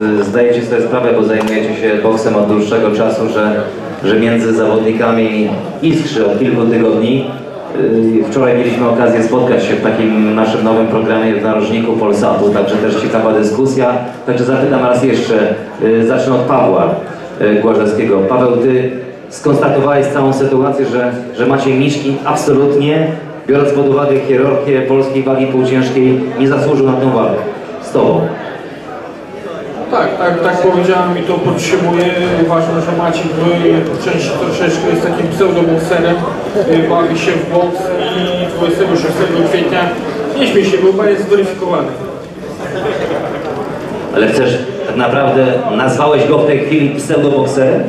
Zdajecie sobie sprawę, bo zajmujecie się boksem od dłuższego czasu, że, że między zawodnikami iskrzy od kilku tygodni. Yy, Wczoraj mieliśmy okazję spotkać się w takim naszym nowym programie w narożniku Polsatu, także też ciekawa dyskusja. Także zapytam raz jeszcze, yy, zacznę od Pawła yy, Głażewskiego. Paweł, ty skonstatowałeś całą sytuację, że, że Maciej Miszkin absolutnie, biorąc pod uwagę hierarchię polskiej wagi półciężkiej, nie zasłużył na tę walkę z tobą. Tak, tak, tak powiedziałem i to podtrzymuję. Uważam, że Maciek w części troszeczkę jest takim pseudobokserem, y, bawi się w boks i 26 kwietnia nie śmiej się, bo jest zweryfikowany. Ale chcesz, tak naprawdę nazwałeś go w tej chwili pseudobokserem?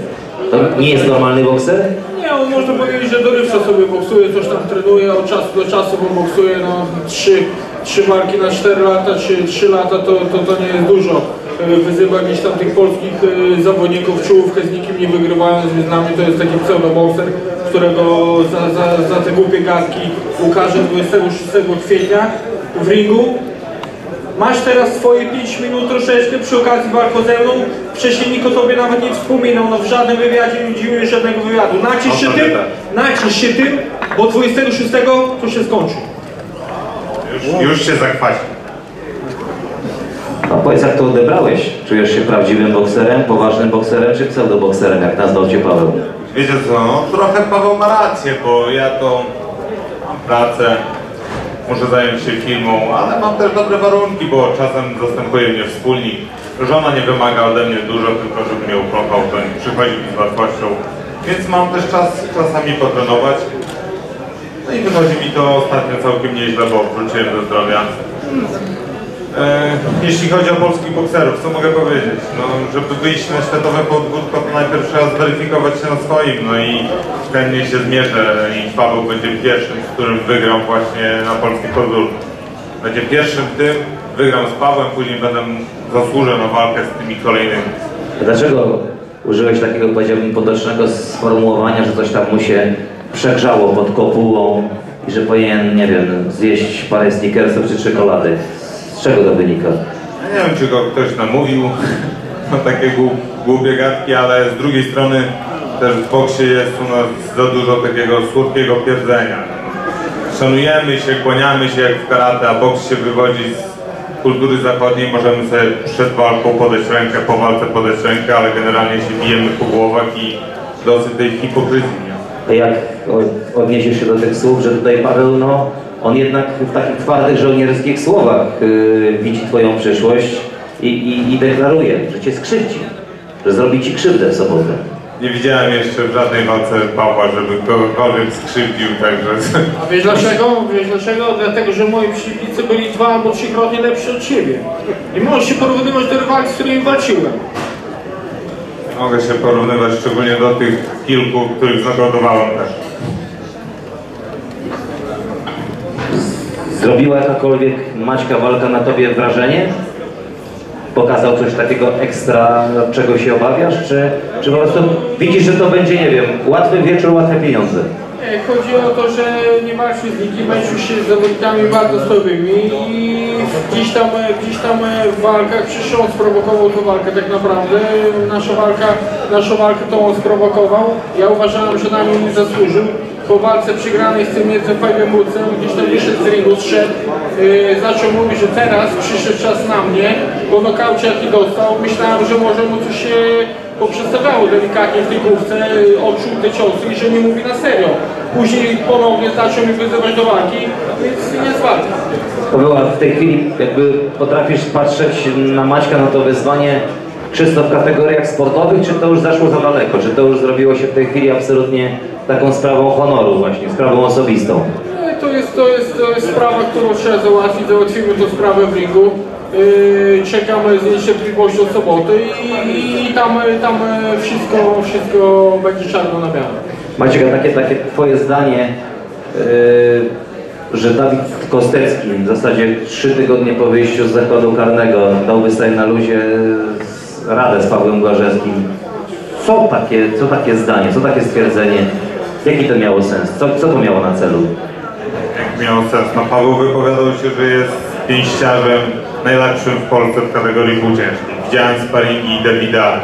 To nie jest normalny bokser? Nie, on można powiedzieć, że dorywczo sobie boksuje, coś tam trenuje, od czasu do czasu bo boksuje, no trzy, trzy walki na 4 lata czy 3 lata to, to, to nie jest dużo. Wyzywa gdzieś tam tych polskich y, zawodników, czołówkę z nikim nie wygrywając, więc dla mnie to jest taki pseudobokser, którego za, za, za te głupie gadki ukaże 26 kwietnia w ringu. Masz teraz swoje 5 minut troszeczkę przy okazji walki ze mną. Wcześniej nikt o tobie nawet nie wspominał, no w żadnym wywiadzie nie udzieliłeś żadnego wywiadu. Nacisz się tym, nacisz się tym, bo 26 to się skończy. Już, już się zakwasi. A powiedz, jak to odebrałeś? Czujesz się prawdziwym bokserem, poważnym bokserem, czy pseudobokserem, jak nazwał cię Paweł? Wiecie co, no trochę Paweł ma rację, bo ja to mam pracę, muszę zająć się filmą, ale mam też dobre warunki, bo czasem zastępuje mnie wspólnik. Żona nie wymaga ode mnie dużo, tylko żeby mnie ukochał, to przychodzi mi z łatwością. Więc mam też czas czasami potrenować. No i wychodzi mi to ostatnio całkiem nieźle, bo wróciłem do zdrowia. E, jeśli chodzi o polskich bokserów, co mogę powiedzieć? No, żeby wyjść na światowe podwórko, to najpierw trzeba zweryfikować się na swoim, no i chętnie się zmierzę i Paweł będzie pierwszym, z którym wygram właśnie na polskich podwórku. Będzie pierwszym tym, wygram z Pawłem, później będę zasłużę na walkę z tymi kolejnymi. A Dlaczego użyłeś takiego, powiedziałbym, potocznego sformułowania, że coś tam mu się przegrzało pod kopułą i że powinien, nie wiem, zjeść parę snickersów czy czekolady? Z czego to wynika? Ja nie wiem, czy go ktoś namówił na takie głup, głupie gadki, ale z drugiej strony też w boksie jest u nas za dużo takiego słodkiego pierdzenia. Szanujemy się, kłaniamy się jak w karate, a boks się wywodzi z kultury zachodniej. Możemy sobie przed walką podać rękę, po walce podać rękę, ale generalnie się bijemy po głowach i dosyć tej hipokryzji. nie? Jak odniesiesz się do tych słów, że tutaj Paweł, no, on jednak w takich twardych żołnierskich słowach yy, widzi Twoją przyszłość i, i, i deklaruje, że Cię skrzywdzi, że zrobi Ci krzywdę w sobotę. Nie widziałem jeszcze w żadnej walce Pawła, żeby kogokolwiek skrzywdził, także A wiesz dlaczego? Wiesz dlaczego? Dlatego, że moi przeciwnicy byli dwa albo trzykrotnie lepsi od ciebie. I możesz się porównywać do rywali, z którymi walczyłem. mogę się porównywać szczególnie do tych kilku, których znagrodowałem też. Zrobiła jakakolwiek Maćka walka na Tobie wrażenie? Pokazał coś takiego ekstra, czego się obawiasz? Czy, czy po prostu widzisz, że to będzie, nie wiem, łatwy wieczór, łatwe pieniądze? Chodzi o to, że nie walczył z nikim, męczył się z zawodnikami bardzo słabymi i gdzieś tam, gdzieś tam w walkach przecież on sprowokował tę walkę tak naprawdę. Nasza walka, naszą walkę to on sprowokował. Ja uważałem, że na nią nie zasłużył. Po walce przegranej z tym Niemcem Fajbemurcem, gdzieś tam wyszedł z ringu, zszedł, yy, zaczął mówić, że teraz przyszedł czas na mnie, po nokaucie jaki dostał, myślałem, że może mu coś się poprzestawiało delikatnie w tej główce, yy, odczuł te ciosy i że nie mówi na serio. Później ponownie zaczął mi wyzywać do walki, więc jest walka. Paweł, a w tej chwili jakby potrafisz patrzeć na Maćka na to wyzwanie czysto w kategoriach sportowych, czy to już zaszło za daleko? Czy to już zrobiło się w tej chwili absolutnie taką sprawą honoru właśnie, sprawą osobistą? Nie, To jest, to, jest, to jest sprawa, którą trzeba załatwić, załatwimy tę sprawę w ringu. Yy, czekamy z niecierpliwością soboty i, i tam, tam wszystko, wszystko będzie czarno na białym. Maciek, a takie, takie twoje zdanie, yy, że Dawid Kostecki w zasadzie trzy tygodnie po wyjściu z zakładu karnego dałby sobie na luzie z- radę z Pawłem Błażewskim. Co takie, co takie zdanie, co takie stwierdzenie, jaki to miało sens, co, co to miało na celu? Jak miał sens, no Paweł wypowiadał się, że jest pięściarzem najlepszym w Polsce w kategorii półciężkiej. widziałem sparingi Davida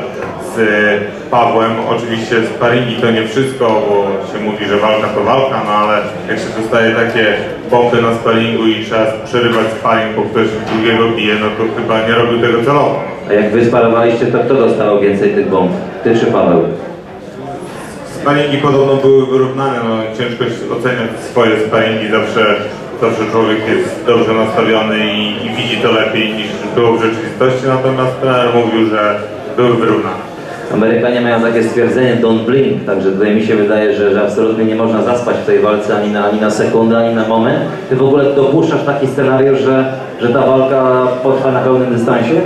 z Pawłem. Oczywiście sparingi to nie wszystko, bo się mówi, że walka to walka, no ale jak się dostaje takie bomby na sparingu i trzeba przerywać sparing, bo ktoś drugiego bije, no to chyba nie robił tego celowo. A jak wy sparowaliście, to kto dostał więcej tych bomb? Ty czy Paweł? Sparingi podobno były wyrównane, no ciężko oceniać swoje sparingi, zawsze, zawsze człowiek jest dobrze nastawiony i, i widzi to lepiej niż było w rzeczywistości, natomiast trener mówił, że były wyrównane. Amerykanie mają takie stwierdzenie don't blink, także tutaj mi się wydaje, że, że absolutnie nie można zaspać w tej walce ani na, ani na sekundę, ani na moment. Ty w ogóle dopuszczasz taki scenariusz, że, że ta walka potrwa na pełnym dystansie?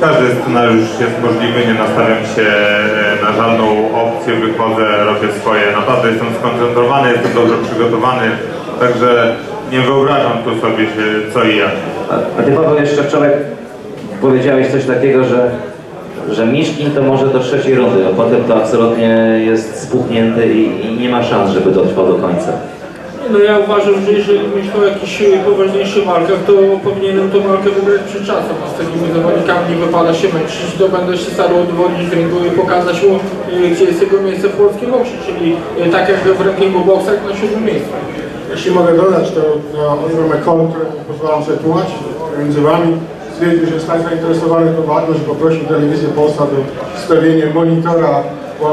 Każdy scenariusz jest możliwy, nie nastawiam się e, na żadną opcję, wychodzę, robię swoje. Naprawdę jestem skoncentrowany, jestem dobrze przygotowany, także nie wyobrażam tu sobie się co i jak. A, a ty Paweł jeszcze wczoraj powiedziałeś coś takiego, że, że Miszkin to może do trzeciej rundy, a potem to absolutnie jest spuchnięty i, i nie ma szans, żeby dotrwał do końca. No ja uważam, że jeżeli myślę o jakichś poważniejszych walkach, to powinienem tą walkę wygrać przed czasem. A z takimi zawodnikami nie wypada się męczyć, to będę się starał udowodnić w ringu i pokazać mu, y, gdzie jest jego miejsce w polskim boksie, czyli y, tak jak w rankingu boksach na siódmym miejscu. Jeśli mogę dodać, to no, Oliver McCall, któremu pozwalam sobie tłumaczyć między Wami, stwierdził, że jest tak zainteresowany tą walką, że poprosił telewizję Polsat o wstawienie monitora,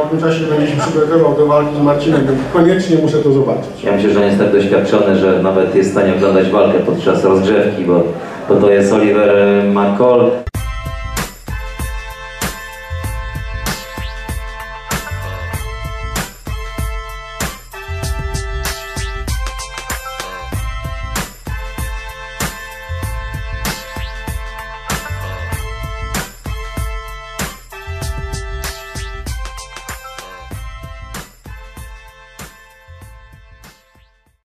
w tym czasie będzie się przygotowywał do walki z Marcinem, koniecznie muszę to zobaczyć. Ja myślę, że on jest tak doświadczony, że nawet jest w stanie oglądać walkę podczas rozgrzewki, bo, bo to jest Oliver McCall.